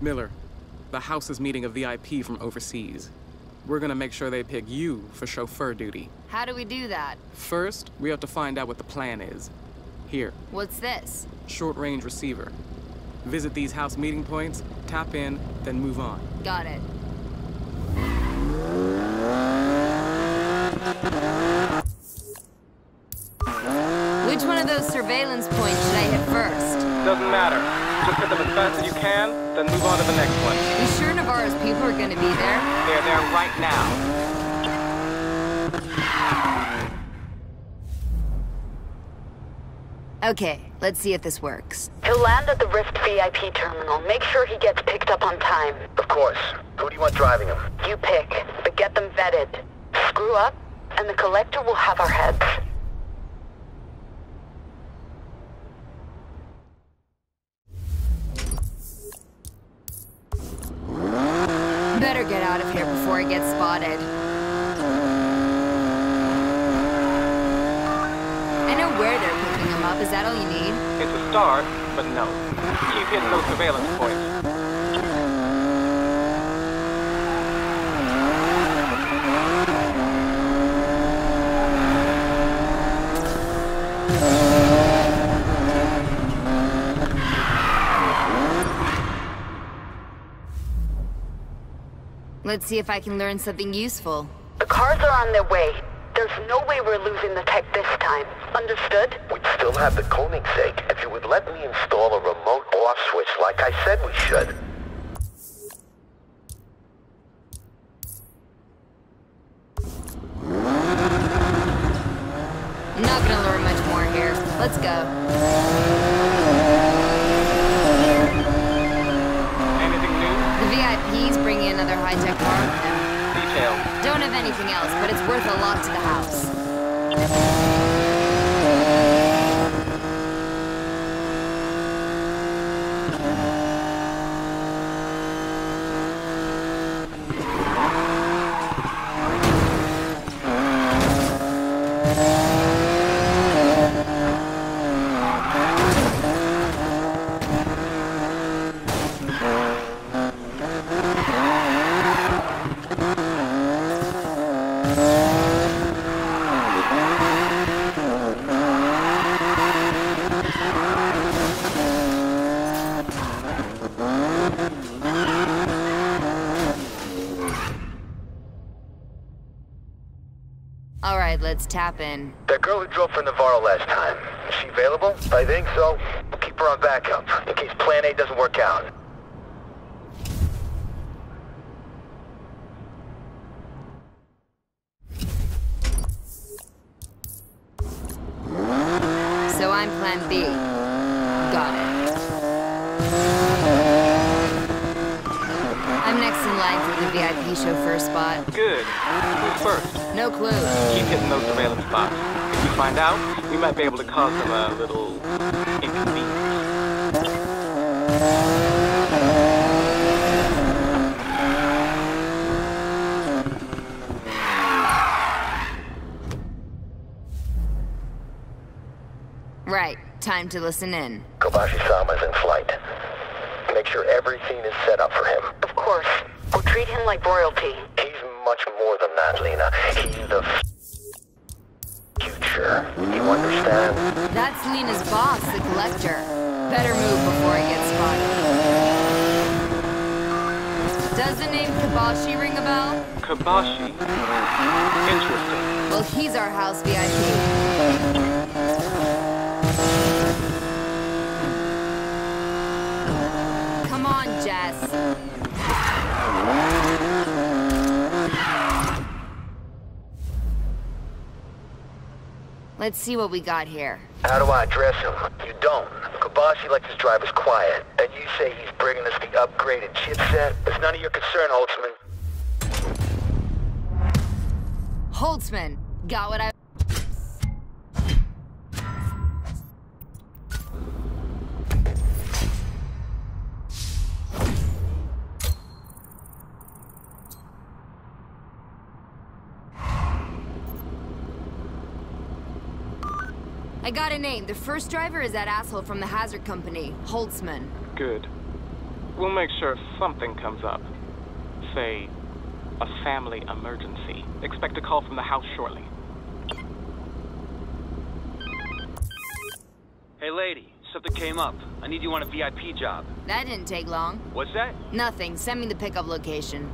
Miller, the house is meeting a VIP from overseas. We're gonna make sure they pick you for chauffeur duty. How do we do that? First, we have to find out what the plan is. Here, What's this? short-range receiver. Visit these house meeting points, tap in, then move on. Got it. Which one of those surveillance points should I hit first? Doesn't matter. Just hit them as fast as you can, then move on to the next one. You sure Navarro's people are gonna be there? They're there right now. Okay, let's see if this works. He'll land at the Rift VIP terminal. Make sure he gets picked up on time. Of course. Who do you want driving him? You pick, but get them vetted. Screw up, and the Collector will have our heads. Out of here before I get spotted. I know where they're picking him up. Is that all you need? It's a start, but no. Keep hitting those surveillance points. Let's see if I can learn something useful. The cars are on their way. There's no way we're losing the tech this time. Understood? We'd still have the Koenigsegg if you would let me install a remote off switch like I said we should. Not gonna learn much more here. Let's go. Anything new? VIP's bringing another high-tech car with them. Detail. Don't have anything else, but it's worth a lot to the house. All right, let's tap in. That girl who drove for Navarro last time, is she available? I think so. We'll keep her on backup, in case plan A doesn't work out. I'm plan B. Got it. I'm next in line for the VIP chauffeur spot. Good. Who's first? No clue. Keep hitting those surveillance spots. If we find out, we might be able to cause them a little Right, time to listen in. Kobashi-sama's in flight. Make sure everything is set up for him. Of course. We'll treat him like royalty. He's much more than that, Lina. He's the f- future. You understand? That's Lina's boss, the collector. Better move before I get spotted. Does the name Kabashi ring a bell? Kabashi. Interesting. Well, he's our house VIP. Come on, Jess. Let's see what we got here. How do I address him? You don't. Kobashi likes his drivers quiet. And you say he's bringing us the upgraded chipset? It's none of your concern, Holtzman. Holtzman, got what I... I got a name. The first driver is that asshole from the Hazard Company, Holtzman. Good. We'll make sure something comes up. Say, a family emergency. Expect a call from the house shortly. Hey lady, something came up. I need you on a VIP job. That didn't take long. What's that? Nothing. Send me the pickup location.